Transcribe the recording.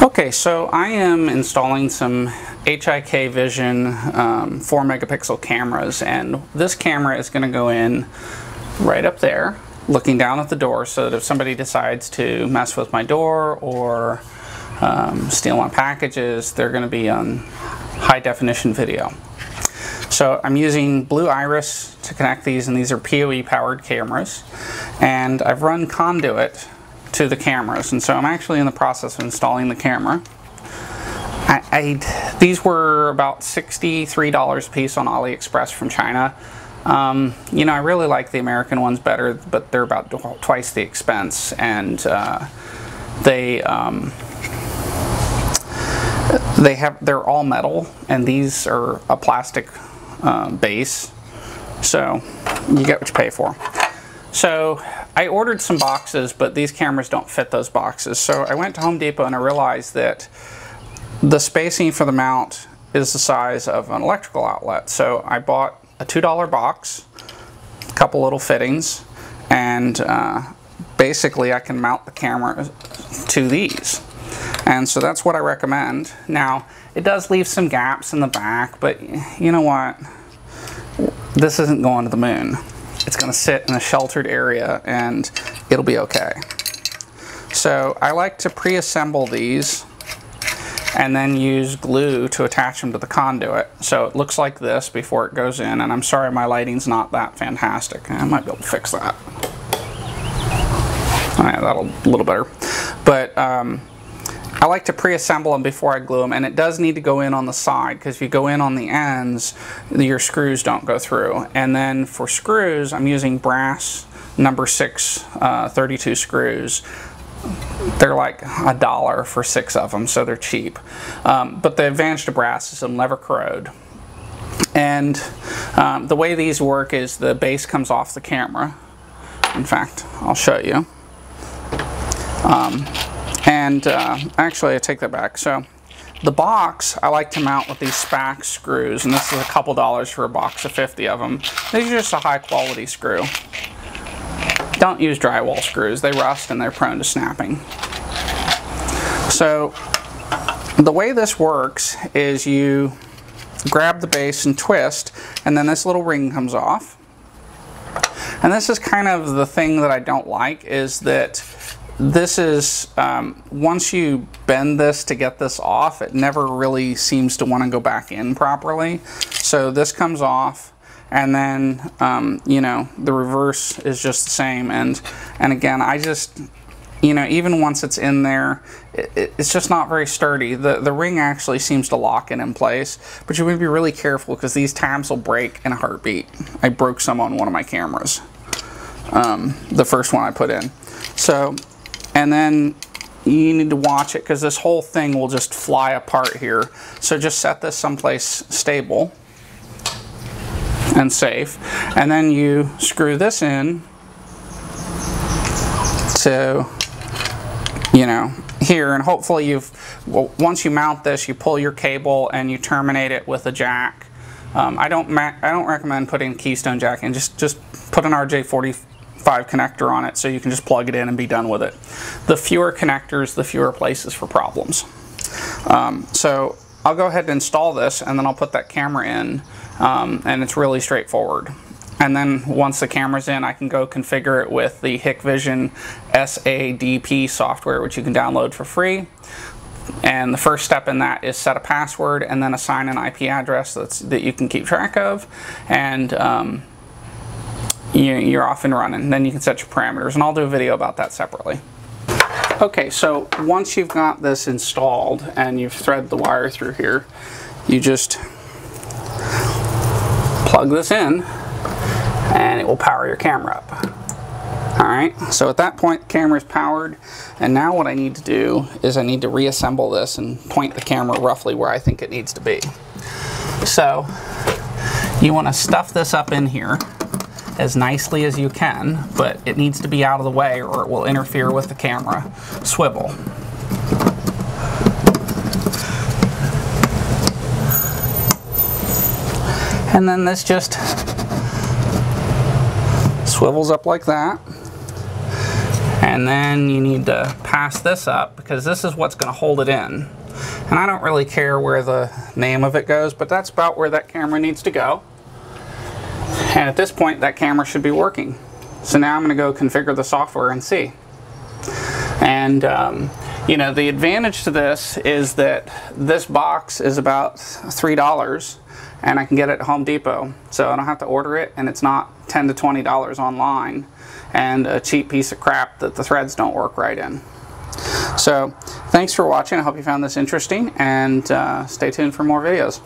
Okay, so I am installing some HIK Vision um, 4 megapixel cameras and this camera is going to go in right up there looking down at the door so that if somebody decides to mess with my door or um, steal my packages they're going to be on high definition video. So I'm using Blue Iris to connect these and these are PoE powered cameras and I've run conduit to the cameras. And so I'm actually in the process of installing the camera. I, I, these were about $63 a piece on AliExpress from China. Um, you know, I really like the American ones better, but they're about twice the expense. And uh, they, um, they have, they're all metal, and these are a plastic uh, base. So you get what you pay for. So I ordered some boxes, but these cameras don't fit those boxes. So I went to Home Depot and I realized that the spacing for the mount is the size of an electrical outlet. So I bought a $2 box, a couple little fittings, and uh, basically I can mount the camera to these. And so that's what I recommend. Now, it does leave some gaps in the back, but you know what? This isn't going to the moon. It's going to sit in a sheltered area and it'll be okay. So I like to pre-assemble these and then use glue to attach them to the conduit. So it looks like this before it goes in, and I'm sorry my lighting's not that fantastic. I might be able to fix that. All right, that'll a little better. But um, I like to pre-assemble them before I glue them and it does need to go in on the side because if you go in on the ends your screws don't go through. And then for screws I'm using brass number 6 uh, 32 screws. They're like a dollar for six of them so they're cheap. Um, but the advantage to brass is they'll never corrode. And um, the way these work is the base comes off the camera. In fact I'll show you. Um, and uh, actually, I take that back. So the box I like to mount with these SPAX screws, and this is a couple dollars for a box of 50 of them. These are just a high quality screw. Don't use drywall screws. They rust and they're prone to snapping. So the way this works is you grab the base and twist, and then this little ring comes off. And this is kind of the thing that I don't like is that this is, um, once you bend this to get this off, it never really seems to want to go back in properly. So this comes off and then, um, you know, the reverse is just the same. And, and again, I just, you know, even once it's in there, it, it's just not very sturdy. The, the ring actually seems to lock it in place, but you to be really careful because these tabs will break in a heartbeat. I broke some on one of my cameras, um, the first one I put in. So and then you need to watch it because this whole thing will just fly apart here. So just set this someplace stable and safe. And then you screw this in to, you know, here and hopefully you've, well, once you mount this, you pull your cable and you terminate it with a jack. Um, I don't I don't recommend putting keystone jack in. Just just put an RJ40 5 connector on it so you can just plug it in and be done with it. The fewer connectors, the fewer places for problems. Um, so I'll go ahead and install this and then I'll put that camera in um, and it's really straightforward. And then once the camera's in, I can go configure it with the Hikvision SADP software, which you can download for free. And the first step in that is set a password and then assign an IP address that's, that you can keep track of. And um, you're off and running. Then you can set your parameters, and I'll do a video about that separately. Okay, so once you've got this installed and you've threaded the wire through here, you just plug this in and it will power your camera up. Alright, so at that point the camera is powered and now what I need to do is I need to reassemble this and point the camera roughly where I think it needs to be. So you want to stuff this up in here as nicely as you can, but it needs to be out of the way or it will interfere with the camera swivel. And then this just swivels up like that. And then you need to pass this up because this is what's going to hold it in. And I don't really care where the name of it goes, but that's about where that camera needs to go. And at this point, that camera should be working. So now I'm going to go configure the software and see. And um, you know, the advantage to this is that this box is about $3 and I can get it at Home Depot. So I don't have to order it and it's not 10 to $20 online and a cheap piece of crap that the threads don't work right in. So thanks for watching. I hope you found this interesting and uh, stay tuned for more videos.